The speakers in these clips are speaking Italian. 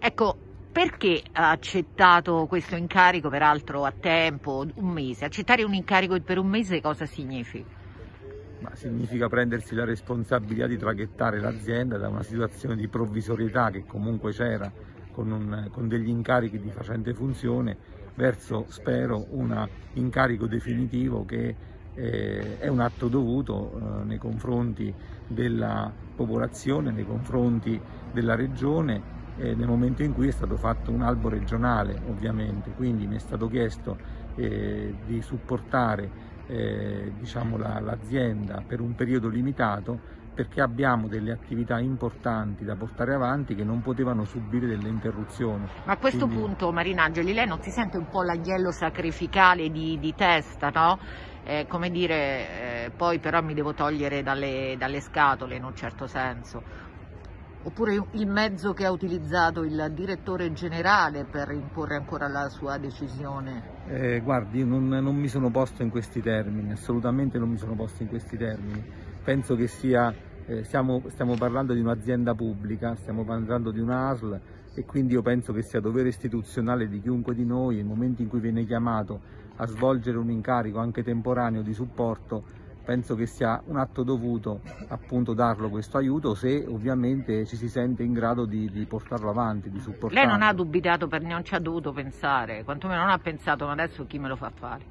Ecco, perché ha accettato questo incarico, peraltro a tempo, un mese? Accettare un incarico per un mese cosa significa? Ma significa prendersi la responsabilità di traghettare l'azienda da una situazione di provvisorietà che comunque c'era con, con, degli incarichi di facente funzione verso, spero, un incarico definitivo che eh, è un atto dovuto eh, nei confronti della popolazione, nei confronti della regione eh, nel momento in cui è stato fatto un albo regionale ovviamente, quindi mi è stato chiesto eh, di supportare eh, diciamo, l'azienda la, per un periodo limitato perché abbiamo delle attività importanti da portare avanti che non potevano subire delle interruzioni. Ma a questo Quindi... punto Marinangeli, lei non si sente un po' l'agnello sacrificale di, di testa, no? Eh, come dire, eh, poi però mi devo togliere dalle, dalle scatole in un certo senso oppure il mezzo che ha utilizzato il direttore generale per imporre ancora la sua decisione? Eh, guardi, non, non, mi sono posto in questi termini, assolutamente non mi sono posto in questi termini. Penso che sia, eh, stiamo, stiamo parlando di un'azienda pubblica, stiamo parlando di un'ASL e quindi io penso che sia dovere istituzionale di chiunque di noi, nel momento in cui viene chiamato a svolgere un incarico anche temporaneo di supporto, penso che sia un atto dovuto appunto darlo questo aiuto se ovviamente ci si sente in grado di, di portarlo avanti, di supportarlo. Lei non ha dubitato, per, non ci ha dovuto pensare, quantomeno non ha pensato ma adesso chi me lo fa fare?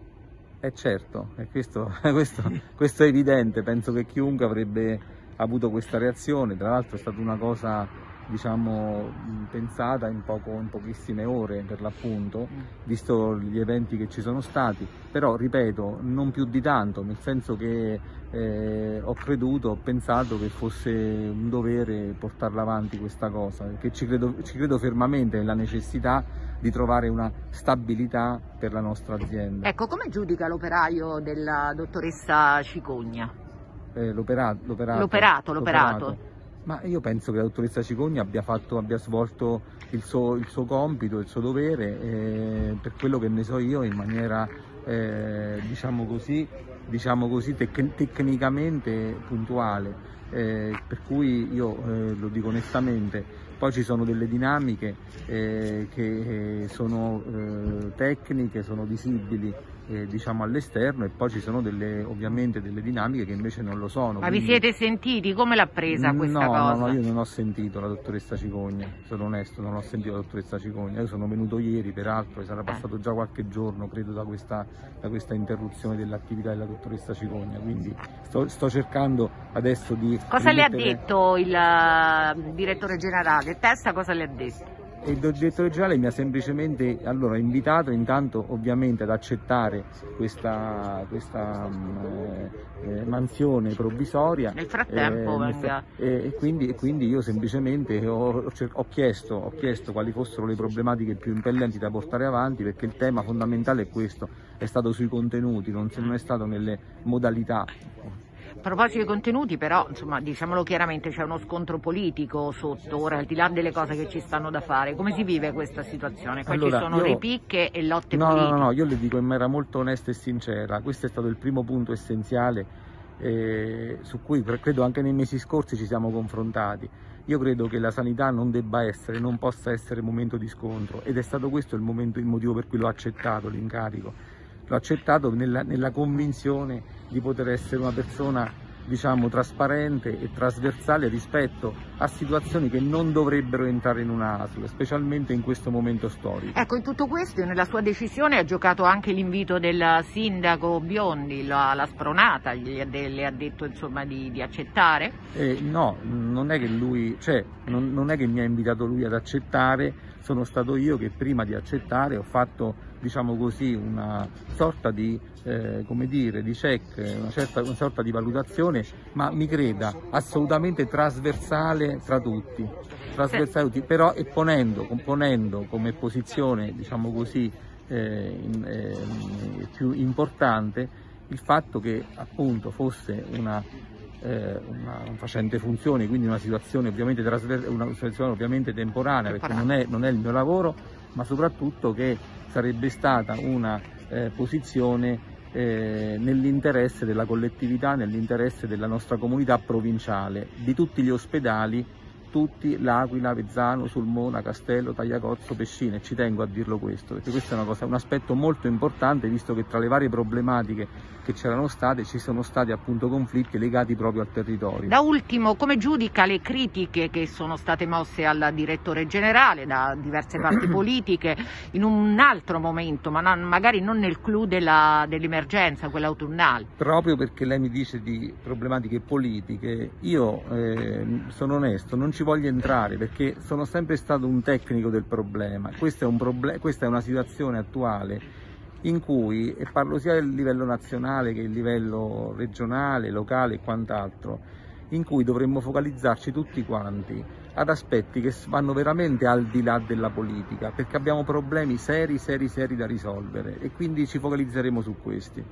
Eh certo, questo, questo, questo è evidente, penso che chiunque avrebbe avuto questa reazione, tra l'altro è stata una cosa diciamo, pensata in, poco, in, pochissime ore per l'appunto, mm. visto gli eventi che ci sono stati, però ripeto, non più di tanto, nel senso che eh, ho creduto, ho pensato che fosse un dovere portarla avanti questa cosa, perché ci credo, ci credo fermamente nella necessità di trovare una stabilità per la nostra azienda. Ecco, come giudica l'operaio della dottoressa Cicogna? Eh, l'operato, l'operato, l'operato. l'operato. Ma io penso che la dottoressa Cicogna abbia, fatto, abbia svolto il suo, il suo, compito, il suo dovere, eh, per quello che ne so io, in maniera eh, diciamo così, diciamo così tec tecnicamente puntuale. Eh, per cui io eh, lo dico onestamente, poi ci sono delle dinamiche eh, che eh, sono tecniche, sono visibili eh, diciamo all'esterno e poi ci sono delle, ovviamente delle dinamiche che invece non lo sono. Ma quindi... vi siete sentiti? Come l'ha presa questa no, cosa? No, no, io non ho sentito la dottoressa Cicogna, sono onesto, non ho sentito la dottoressa Cicogna, io sono venuto ieri peraltro sarà eh. passato già qualche giorno credo da questa, da questa interruzione dell'attività della dottoressa Cicogna, quindi sto, sto cercando adesso di... Cosa le ha detto il uh, direttore generale? Testa cosa le ha detto? il direttore generale mi ha semplicemente allora, invitato intanto ovviamente ad accettare questa, questa eh, mansione provvisoria. Nel frattempo eh, venga. E, quindi, e, quindi, io semplicemente ho, ho, chiesto, ho chiesto quali fossero le problematiche più impellenti da portare avanti perché il tema fondamentale è questo, è stato sui contenuti, non, non è stato nelle modalità. A proposito dei contenuti però, insomma, diciamolo chiaramente, c'è uno scontro politico sotto, ora al di là delle cose che ci stanno da fare, come si vive questa situazione? Qua allora, ci sono io... ripicche e lotte no, politiche. No, no, no, io le dico in maniera molto onesta e sincera, questo è stato il primo punto essenziale eh, su cui credo anche nei mesi scorsi ci siamo confrontati. Io credo che la sanità non debba essere, non possa essere momento di scontro ed è stato questo il, momento, il motivo per cui l'ho accettato l'incarico l'ho accettato nella, nella convinzione di poter essere una persona diciamo, trasparente e trasversale rispetto a situazioni che non dovrebbero entrare in una ASL, specialmente in questo momento storico. Ecco, in tutto questo nella sua decisione ha giocato anche l'invito del sindaco Biondi, la, la spronata, gli, le ha detto insomma, di, di accettare? Eh, no, non è, che lui, cioè, non, non è che mi ha invitato lui ad accettare, sono stato io che prima di accettare ho fatto diciamo così, una sorta di, eh, come dire, di check, una, certa, una sorta di valutazione, ma mi creda, assolutamente trasversale tra tutti, trasversale tutti però e ponendo, ponendo come posizione, diciamo così, eh, in, eh, più importante il fatto che appunto fosse una, eh, una, un facente funzioni, quindi una situazione ovviamente, una situazione ovviamente temporanea, perché non è, non è il mio lavoro, ma soprattutto che sarebbe stata una eh, posizione eh, nell'interesse della collettività, nell'interesse della nostra comunità provinciale, di tutti gli ospedali tutti L'Aquila, Vezzano, Sulmona, Castello, Tagliacozzo, Pescine, ci tengo a dirlo questo, perché questo è una cosa, un aspetto molto importante visto che tra le varie problematiche che c'erano state ci sono stati appunto conflitti legati proprio al territorio. Da ultimo, come giudica le critiche che sono state mosse al direttore generale da diverse parti politiche in un altro momento, ma non, magari non nel clou dell'emergenza, quella autunnale? Proprio perché lei mi dice di problematiche politiche, io eh, sono onesto, non ci voglio entrare perché sono sempre stato un tecnico del problema, è, un proble questa è una situazione attuale in cui, e parlo sia a livello nazionale che a livello regionale, locale e quant'altro, in cui dovremmo focalizzarci tutti quanti ad aspetti che vanno veramente al di là della politica, perché abbiamo problemi seri, seri, seri da risolvere e quindi ci focalizzeremo su questi.